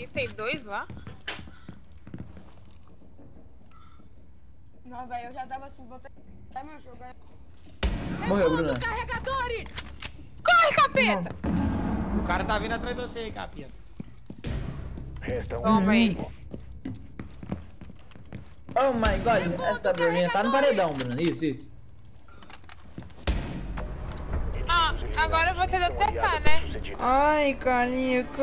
E tem dois lá? Não, velho, eu já tava assim, vou terminar meu jogo. Morreu, Bruna. Carregadores! Corre, capeta! O cara tá vindo atrás de você hum. aí, capeta. Toma isso. Oh my god, essa Bruninha tá no paredão, Bruno. Isso, isso. Ah, agora eu vou ter acertar, né? Ai, Calico.